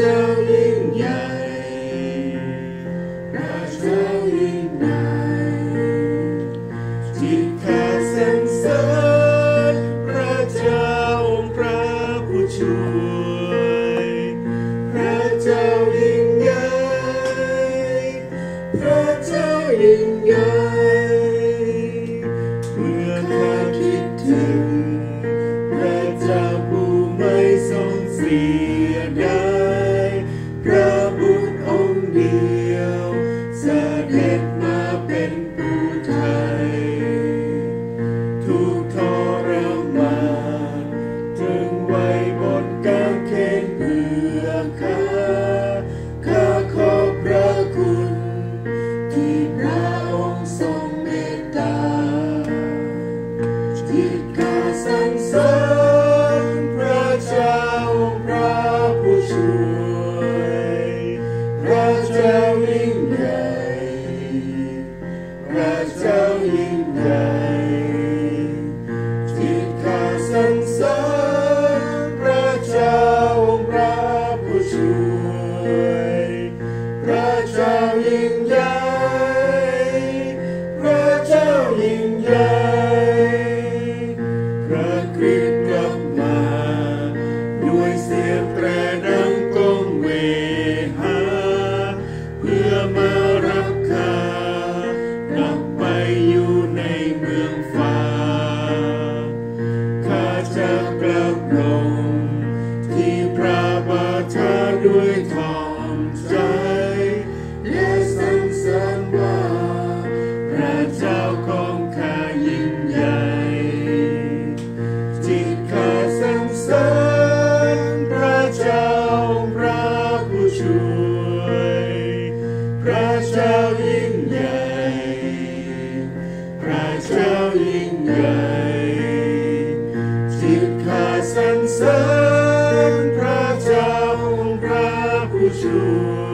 จ้ายิ่งใหญ่พระเจ้ายิ่งใหญ่จิตแค่ส้นเสริญพระเจ้าองค์พระผู้ช่วยพระเจ้ายิ่งใหญ่พระเจ้ายิ่งใหญ่ who comes. พระเจ้ายิงใหญ่พระกรีดกลับมา ด้วยเสียแตรดังกงเวหา เพื่อมารับข้านำไปอยู่ในเมืองฟ้า ข้าจะกลับลงที่พระบาทาด้วยทอง ใหญ่จิตขาสันเสริญพระเจ้าองค์พระผู้ช่ว